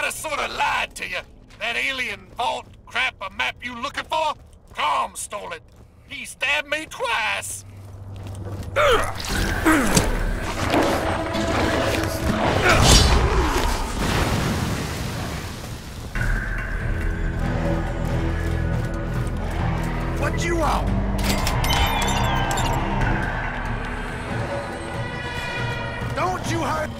might have sort of lied to you. That alien vault crap a map you looking for? Tom stole it. He stabbed me twice. What you want? Don't you hurt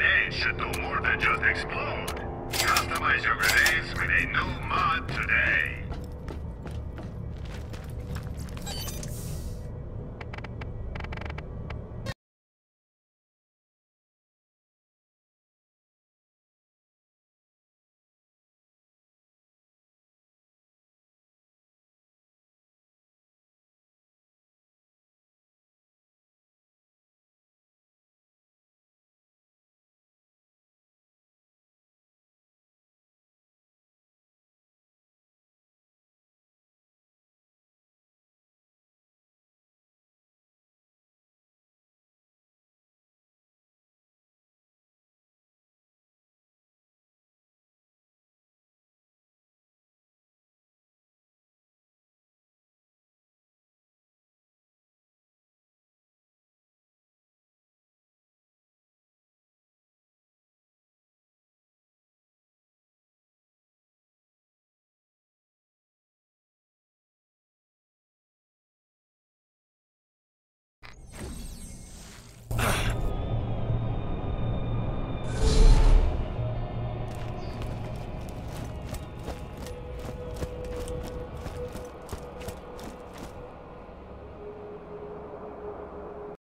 grenades should do more than just explode. Customize your grenades with a new mod today.